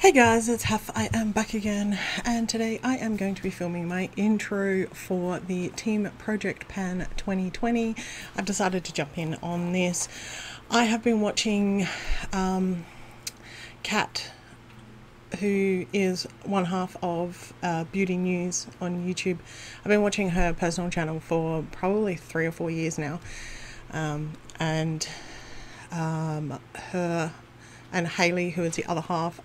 Hey guys, it's Haff. I am back again, and today I am going to be filming my intro for the Team Project Pan 2020. I've decided to jump in on this. I have been watching um, Kat, who is one half of uh, Beauty News on YouTube. I've been watching her personal channel for probably three or four years now, um, and um, her and Hailey, who is the other half,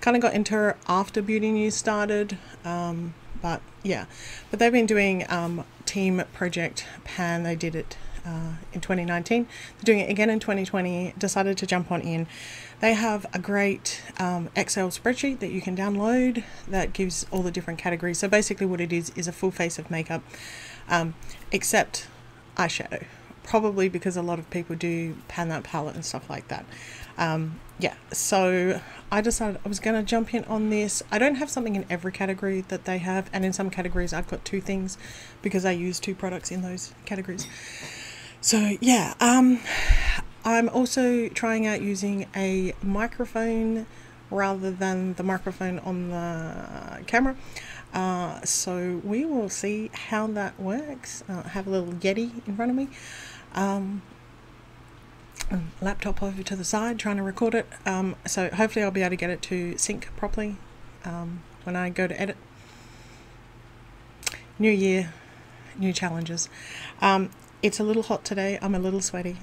kind of got into her after Beauty News started. Um, but yeah, but they've been doing um, Team Project Pan. They did it uh, in 2019. They're doing it again in 2020. Decided to jump on in. They have a great um, Excel spreadsheet that you can download that gives all the different categories. So basically, what it is is a full face of makeup, um, except eyeshadow. Probably because a lot of people do pan that palette and stuff like that. Um, yeah, so I decided I was going to jump in on this. I don't have something in every category that they have, and in some categories I've got two things because I use two products in those categories. So yeah, um, I'm also trying out using a microphone rather than the microphone on the camera. Uh, so we will see how that works. Uh, I have a little Yeti in front of me. Um, laptop over to the side trying to record it. Um, so hopefully I'll be able to get it to sync properly um, when I go to edit. New year, new challenges. Um, it's a little hot today. I'm a little sweaty.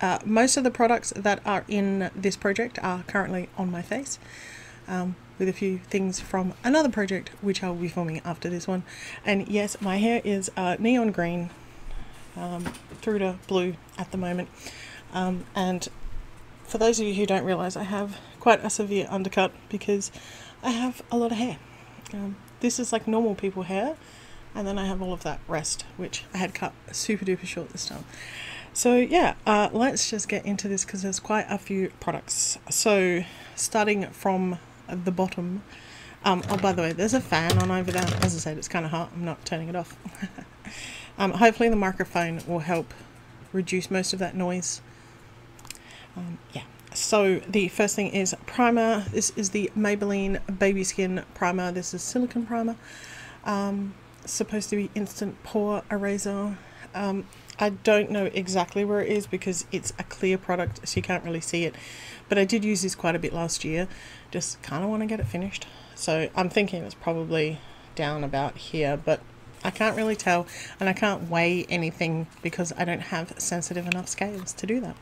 Uh, most of the products that are in this project are currently on my face, um, with a few things from another project which I'll be filming after this one. And yes, my hair is uh, neon green um, through to blue at the moment. Um, and for those of you who don't realise, I have quite a severe undercut because I have a lot of hair. Um, this is like normal people hair, and then I have all of that rest, which I had cut super duper short this time. So yeah, uh, let's just get into this because there's quite a few products. So starting from the bottom. Um, oh, by the way, there's a fan on over there. As I said, it's kind of hot. I'm not turning it off. um, hopefully the microphone will help reduce most of that noise. Um, yeah. So the first thing is primer. This is the Maybelline Baby Skin Primer. This is silicone primer. Um, supposed to be instant pore eraser. Um, I don't know exactly where it is because it's a clear product, so you can't really see it. But I did use this quite a bit last year. Just kind of want to get it finished. So I'm thinking it's probably down about here, but I can't really tell, and I can't weigh anything because I don't have sensitive enough scales to do that.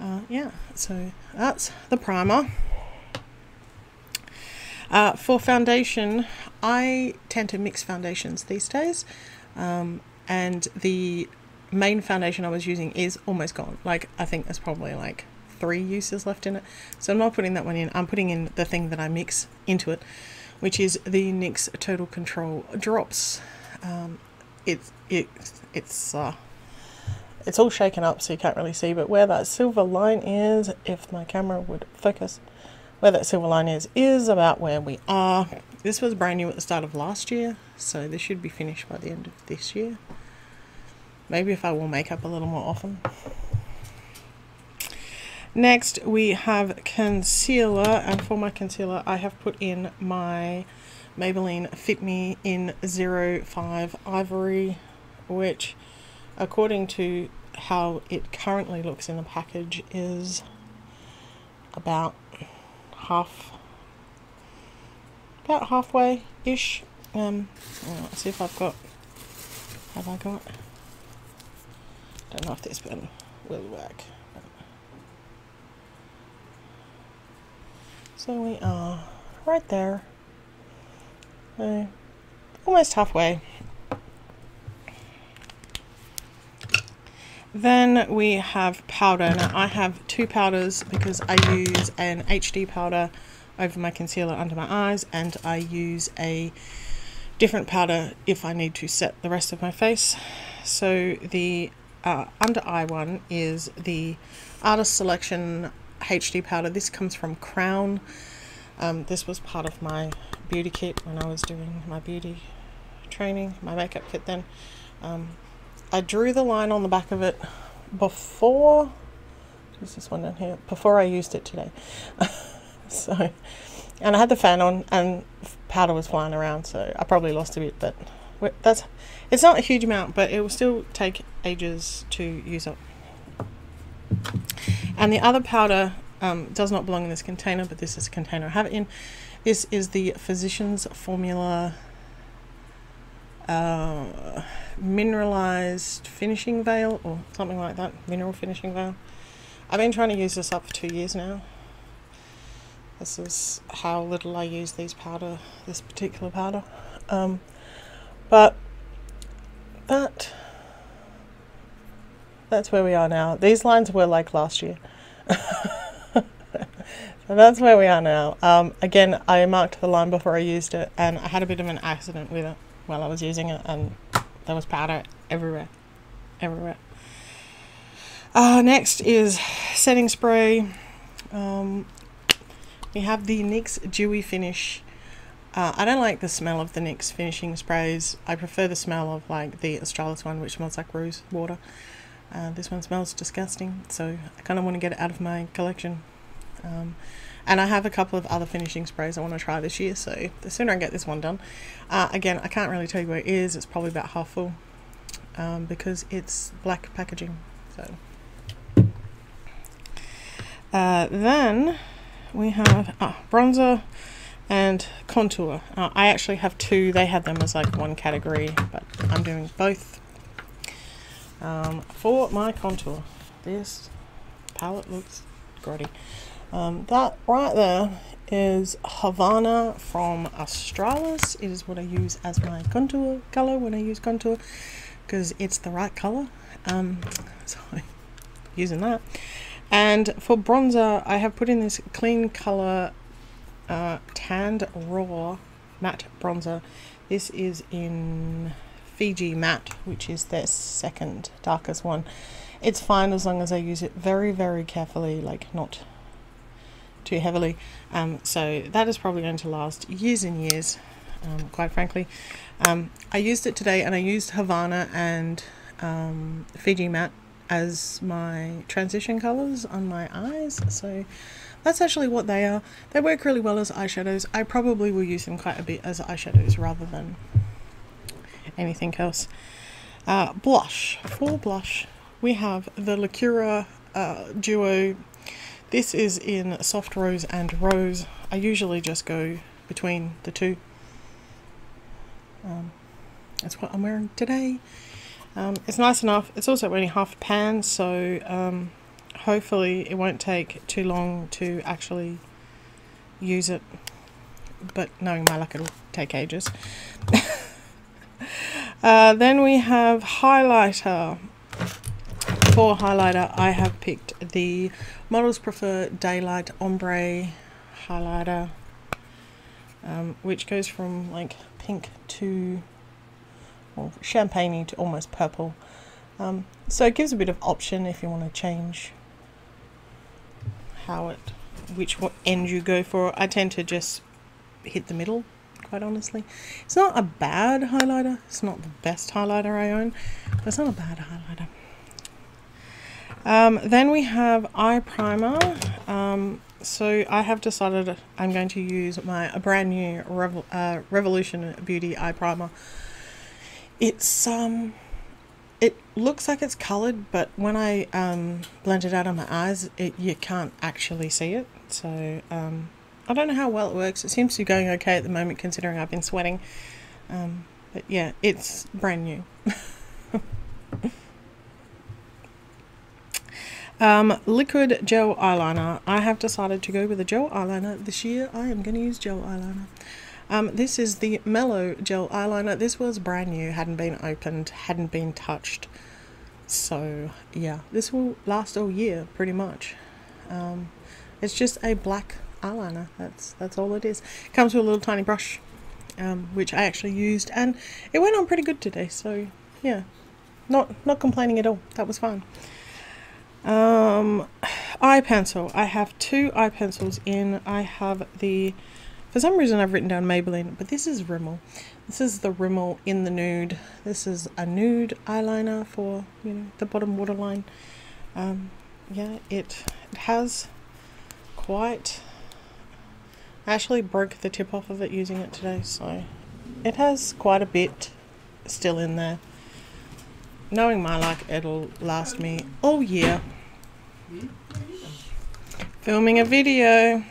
Uh, yeah, so that's the primer. Uh, for foundation, I tend to mix foundations these days, um, and the main foundation I was using is almost gone. Like, I think there's probably like three uses left in it. So I'm not putting that one in, I'm putting in the thing that I mix into it, which is the NYX Total Control Drops. Um, it's, it, it's, uh, it's all shaken up so you can't really see, but where that silver line is, if my camera would focus, where that silver line is, is about where we are. This was brand new at the start of last year, so this should be finished by the end of this year. Maybe if I will makeup a little more often. Next, we have concealer, and for my concealer, I have put in my Maybelline Fit Me in 05 Ivory, which, according to how it currently looks in the package is about half about halfway ish um let's see if I've got have I got don't know if this pen will work. So we are right there uh, almost halfway Then we have powder. Now I have two powders because I use an HD powder over my concealer under my eyes and I use a different powder if I need to set the rest of my face. So the uh, under eye one is the Artist Selection HD powder. This comes from Crown. Um, this was part of my beauty kit when I was doing my beauty training, my makeup kit then. Um, I drew the line on the back of it before, there's this one down here, before I used it today. so and I had the fan on and powder was flying around so I probably lost a bit but that's it's not a huge amount but it will still take ages to use up and the other powder um, does not belong in this container but this is a container I have it in. This is the Physicians Formula uh, mineralized finishing veil or something like that mineral finishing veil. I've been trying to use this up for two years now. This is how little I use these powder this particular powder. Um, but that that's where we are now. These lines were like last year that's where we are now um, again I marked the line before I used it and I had a bit of an accident with it while I was using it and there was powder everywhere. Everywhere. Uh, next is setting spray. Um, we have the NYX Dewy Finish. Uh, I don't like the smell of the NYX finishing sprays. I prefer the smell of like the Australis one, which smells like rose water. Uh, this one smells disgusting, so I kind of want to get it out of my collection. Um, and I have a couple of other finishing sprays I want to try this year, so the sooner I get this one done. Uh, again, I can't really tell you where it is, it's probably about half full um, because it's black packaging. So uh, Then we have uh, bronzer and contour. Uh, I actually have two, they had them as like one category, but I'm doing both. Um, for my contour, this palette looks grotty. Um, that right there is Havana from Australis. It is what I use as my contour color when I use contour because it's the right color. Um, so using that. And for bronzer, I have put in this clean color uh, tanned raw matte bronzer. This is in Fiji matte, which is their second darkest one. It's fine as long as I use it very, very carefully, like not too heavily. Um, so that is probably going to last years and years, um, quite frankly. Um, I used it today and I used Havana and um, Fiji Matte as my transition colours on my eyes. So that's actually what they are. They work really well as eyeshadows. I probably will use them quite a bit as eyeshadows rather than anything else. Uh, blush. For blush, we have the Lacura uh, Duo this is in soft rose and rose. I usually just go between the two. Um, that's what I'm wearing today. Um, it's nice enough. It's also only half a pan, so um, hopefully it won't take too long to actually use it. But knowing my luck, it'll take ages. uh, then we have highlighter for highlighter, I have picked the Models Prefer Daylight Ombre highlighter, um, which goes from like pink to well, champagne to almost purple. Um, so it gives a bit of option if you want to change how it, which end you go for. I tend to just hit the middle, quite honestly. It's not a bad highlighter. It's not the best highlighter I own, but it's not a bad highlighter. Um, then we have eye primer. Um, so I have decided I'm going to use my brand new Revo uh, Revolution Beauty eye primer. It's um, it looks like it's coloured, but when I um, blend it out on my eyes, it, you can't actually see it. So um, I don't know how well it works. It seems to be going okay at the moment, considering I've been sweating. Um, but yeah, it's brand new. Um, liquid gel eyeliner. I have decided to go with a gel eyeliner this year. I am going to use gel eyeliner. Um, this is the Mellow Gel Eyeliner. This was brand new, hadn't been opened, hadn't been touched. So, yeah, this will last all year, pretty much. Um, it's just a black eyeliner. That's that's all it is. Comes with a little tiny brush, um, which I actually used, and it went on pretty good today. So, yeah, not not complaining at all. That was fine. Um, eye pencil. I have two eye pencils in. I have the, for some reason I've written down Maybelline, but this is Rimmel. This is the Rimmel in the nude. This is a nude eyeliner for, you know, the bottom waterline. Um, yeah, it, it has quite I actually broke the tip off of it using it today, so it has quite a bit still in there. Knowing my luck, it'll last me all year. Filming a video.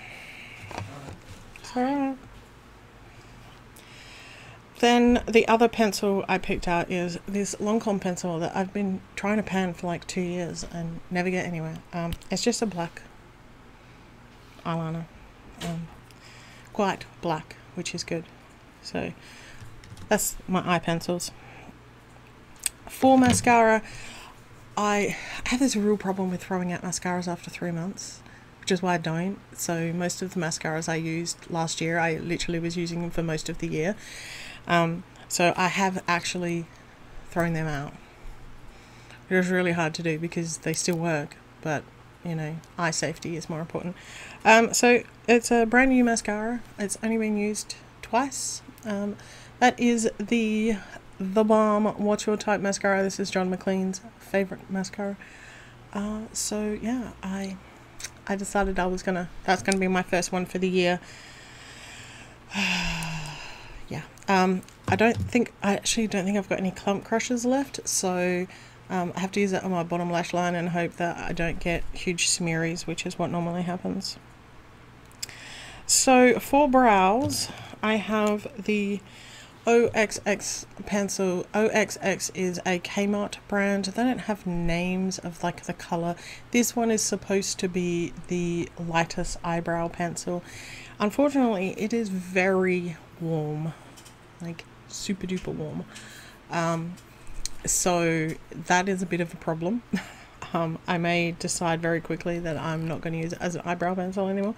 Then the other pencil I picked out is this Lancome pencil that I've been trying to pan for like two years and never get anywhere. Um, it's just a black eyeliner. Um, quite black, which is good. So that's my eye pencils. For mascara, I have this real problem with throwing out mascaras after three months, which is why I don't. So most of the mascaras I used last year, I literally was using them for most of the year. Um, so I have actually thrown them out. It was really hard to do because they still work, but you know, eye safety is more important. Um, so it's a brand new mascara. It's only been used twice. Um, that is the theBalm What's Your Type mascara. This is John McLean's favorite mascara. Uh, so yeah, I I decided I was gonna that's gonna be my first one for the year. yeah. Um, I don't think I actually don't think I've got any clump crushes left, so um, I have to use it on my bottom lash line and hope that I don't get huge smearies, which is what normally happens. So for brows, I have the OXX pencil. OXX is a Kmart brand. They don't have names of like the color. This one is supposed to be the lightest eyebrow pencil. Unfortunately, it is very warm, like super duper warm. Um, so that is a bit of a problem. um, I may decide very quickly that I'm not going to use it as an eyebrow pencil anymore.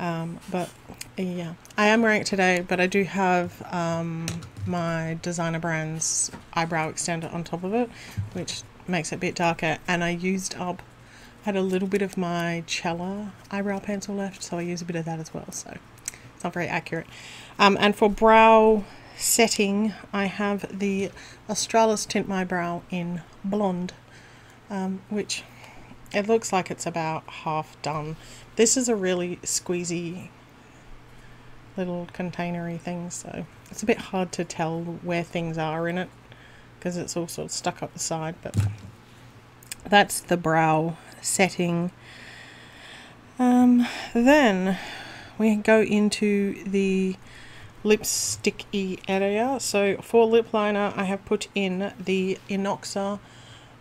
Um, but yeah, I am wearing it today, but I do have um, my designer brand's eyebrow extender on top of it, which makes it a bit darker. And I used up, had a little bit of my Cella eyebrow pencil left, so I use a bit of that as well. So it's not very accurate. Um, and for brow setting, I have the Australis Tint My Brow in Blonde, um, which it looks like it's about half done. This is a really squeezy little containery thing, so it's a bit hard to tell where things are in it because it's all sort of stuck up the side, but that's the brow setting. Um, then we go into the lipsticky area. So for lip liner, I have put in the Innoxa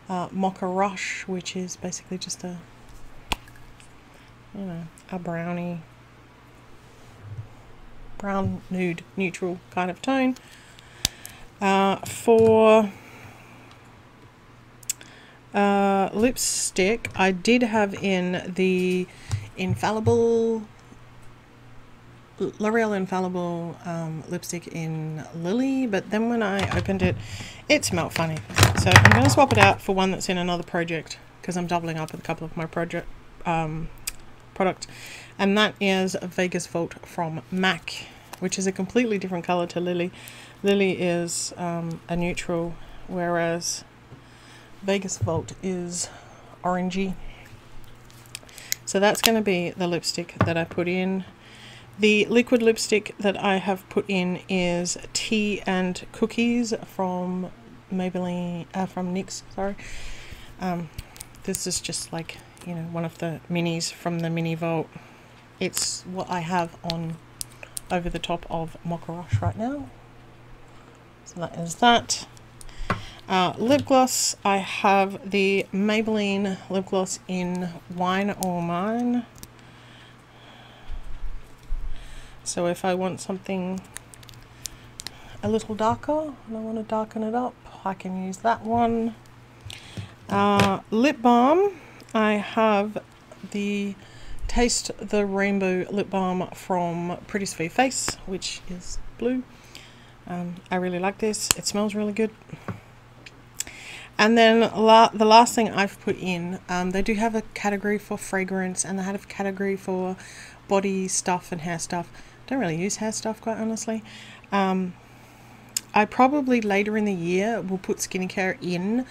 uh, Mocha Rush, which is basically just a, you know, a brownie, brown nude neutral kind of tone. Uh, for uh, lipstick, I did have in the Infallible L'Oreal Infallible um, lipstick in Lily, but then when I opened it, it smelled funny. So I'm going to swap it out for one that's in another project because I'm doubling up with a couple of my project um, product, and that is Vegas Volt from MAC, which is a completely different color to Lily. Lily is um, a neutral, whereas Vegas Volt is orangey. So that's going to be the lipstick that I put in. The liquid lipstick that I have put in is Tea and Cookies from Maybelline, uh, from NYX, sorry. Um, this is just like, you know, one of the minis from the Mini Vault. It's what I have on over the top of Mocha Rush right now. So that is that. Uh, lip gloss, I have the Maybelline lip gloss in Wine or Mine. So if I want something a little darker and I want to darken it up, I can use that one. Uh, lip balm, I have the Taste the Rainbow Lip Balm from Pretty Sweet Face, which is blue. Um, I really like this. It smells really good. And then la the last thing I've put in, um, they do have a category for fragrance and they have a category for body stuff and hair stuff don't really use hair stuff quite honestly. Um, I probably later in the year will put skincare in.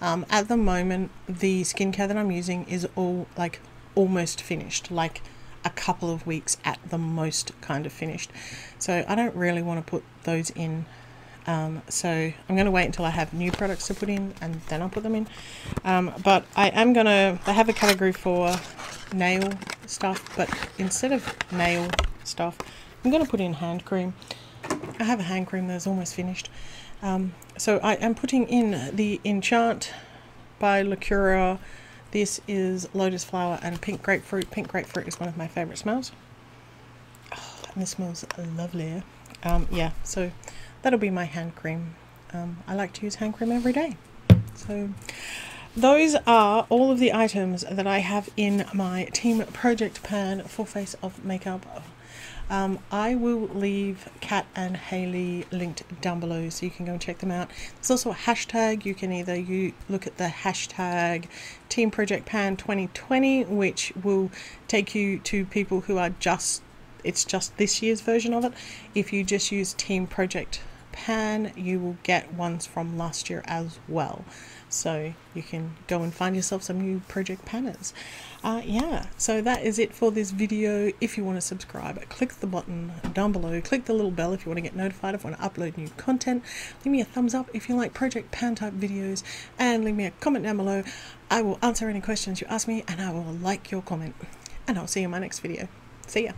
Um, at the moment, the skincare that I'm using is all like almost finished. Like a couple of weeks at the most kind of finished. So I don't really want to put those in. Um, so I'm going to wait until I have new products to put in and then I'll put them in. Um, but I am going to, they have a category for nail stuff, but instead of nail stuff, I'm going to put in hand cream. I have a hand cream that's almost finished. Um, so I am putting in the Enchant by Lacura. This is lotus flower and pink grapefruit. Pink grapefruit is one of my favourite smells. Oh, and this smells lovely. Um, yeah, so that'll be my hand cream. Um, I like to use hand cream every day. So those are all of the items that I have in my Team Project Pan for face of makeup um, I will leave Kat and Hailey linked down below so you can go and check them out. There's also a hashtag. You can either you look at the hashtag Team Project Pan 2020, which will take you to people who are just it's just this year's version of it. If you just use Team Project Pan, you will get ones from last year as well. So you can go and find yourself some new project panners. Uh, yeah, so that is it for this video. If you want to subscribe, click the button down below. Click the little bell if you want to get notified if I want to upload new content. Leave me a thumbs up if you like project pan type videos and leave me a comment down below. I will answer any questions you ask me and I will like your comment. And I'll see you in my next video. See ya.